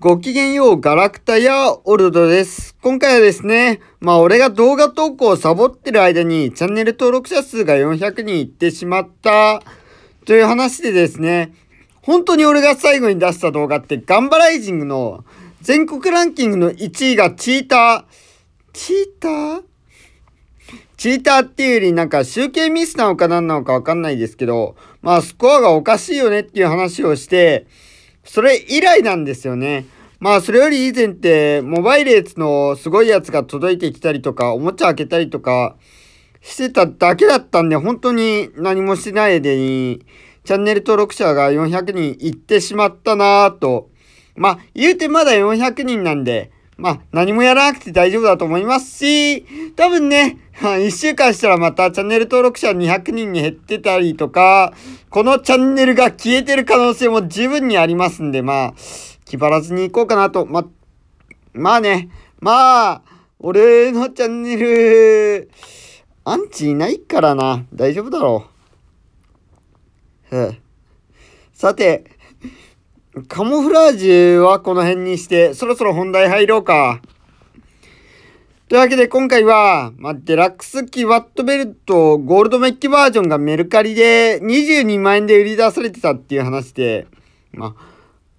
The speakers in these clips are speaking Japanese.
ごきげんよう、ガラクタやオルドです。今回はですね、まあ俺が動画投稿をサボってる間にチャンネル登録者数が400人いってしまったという話でですね、本当に俺が最後に出した動画ってガンバライジングの全国ランキングの1位がチーター。チーター？チーターっていうよりなんか集計ミスなのか何なのかわかんないですけど、まあスコアがおかしいよねっていう話をして、それ以来なんですよね。まあ、それより以前って、モバイルツのすごいやつが届いてきたりとか、おもちゃ開けたりとか、してただけだったんで、本当に何もしないでに、チャンネル登録者が400人いってしまったなぁと。まあ、言うてまだ400人なんで、まあ、何もやらなくて大丈夫だと思いますし、多分ね、1週間したらまたチャンネル登録者200人に減ってたりとか、このチャンネルが消えてる可能性も十分にありますんで、まあ、気張らずに行こうかなと。ま、まあね、まあ、俺のチャンネル、アンチいないからな。大丈夫だろう。さて、カモフラージュはこの辺にして、そろそろ本題入ろうか。というわけで今回は、まあ、デラックスキワットベルトゴールドメッキバージョンがメルカリで22万円で売り出されてたっていう話で、まあ、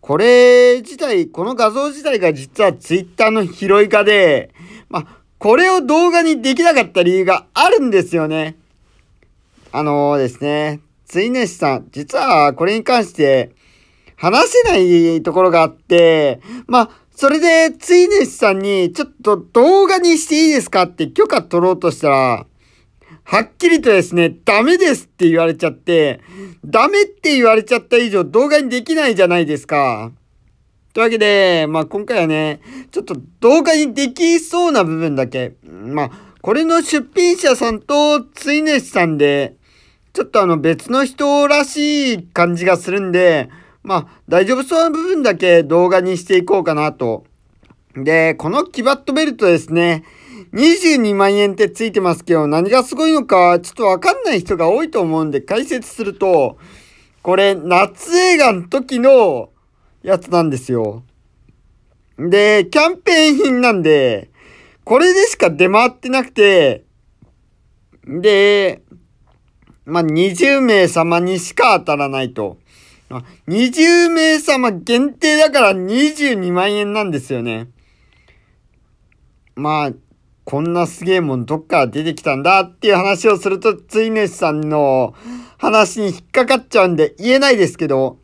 これ自体、この画像自体が実はツイッターの拾い化で、まあ、これを動画にできなかった理由があるんですよね。あのー、ですね、ついねしさん、実はこれに関して話せないところがあって、まあ、それで、ついねしさんに、ちょっと動画にしていいですかって許可取ろうとしたら、はっきりとですね、ダメですって言われちゃって、ダメって言われちゃった以上動画にできないじゃないですか。というわけで、まあ今回はね、ちょっと動画にできそうな部分だけ、まあ、これの出品者さんとついねしさんで、ちょっとあの別の人らしい感じがするんで、まあ、大丈夫そうな部分だけ動画にしていこうかなと。で、このキバットベルトですね、22万円ってついてますけど、何がすごいのか、ちょっとわかんない人が多いと思うんで解説すると、これ、夏映画の時のやつなんですよ。で、キャンペーン品なんで、これでしか出回ってなくて、で、まあ、20名様にしか当たらないと。20名様限定だから22万円なんですよね。まあ、こんなすげえもんどっから出てきたんだっていう話をすると、つい主さんの話に引っかかっちゃうんで言えないですけど、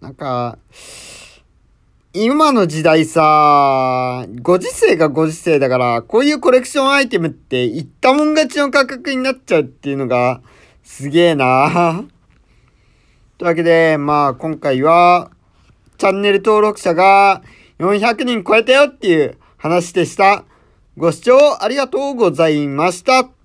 なんか、今の時代さ、ご時世がご時世だから、こういうコレクションアイテムって言ったもん勝ちの価格になっちゃうっていうのが、すげえなというわけで、まあ今回は、チャンネル登録者が400人超えたよっていう話でした。ご視聴ありがとうございました。